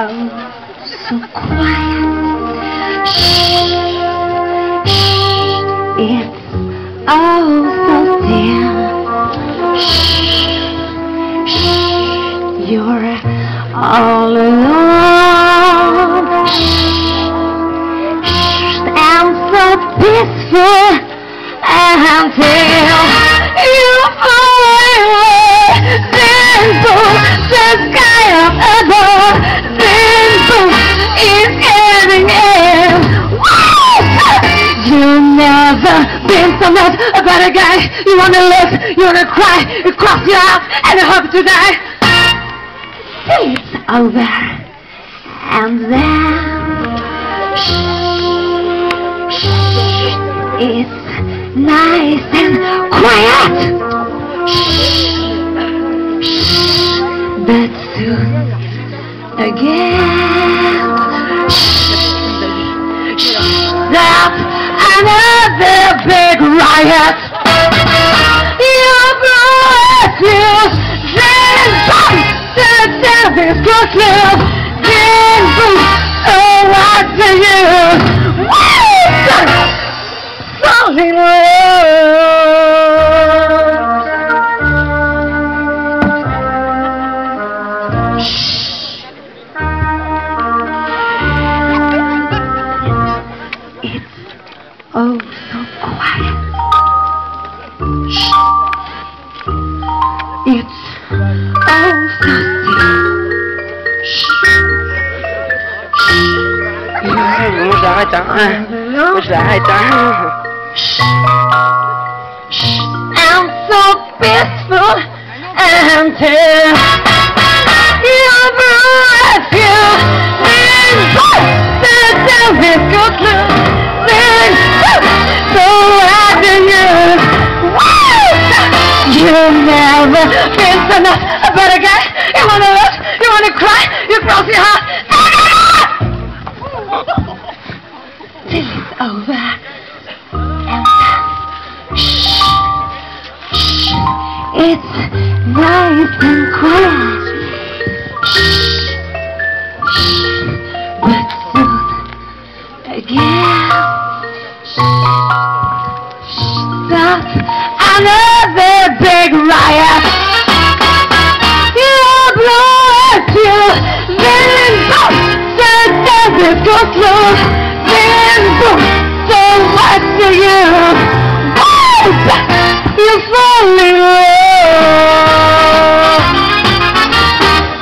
Oh, so quiet. Shh, it's oh so still. Shh, shh, you're all alone. Shh, shh, and so peaceful until been so much a guy. You wanna live, you wanna cry, you cross your heart, and hope to die. It's over, and then shh, shh, it's nice and quiet. Shh, shh, but soon again. Shh, shh, that's another big riot. You brought you, then boom, the service goes through. Then boom, so what do you? Woo! Falling love. Shh. It's oh so quiet. Shh. It's oh so still. Shh. Shh. مش عايز مش عايز Shh. Shh. I'm so peaceful until you never been so nuts about guy. You wanna love you wanna cry? You cross your heart? Till it's over and shh, shh, it's nice and quiet. Shh, shh, but soon again. Shh, shh, that's another It's got to so much to you. Boop! You fall in love.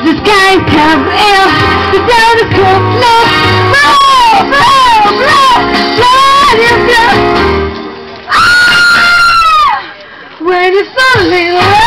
The sky comes in, the down is cold. No, no, no, no, no, you just. Ah! When you fall in love.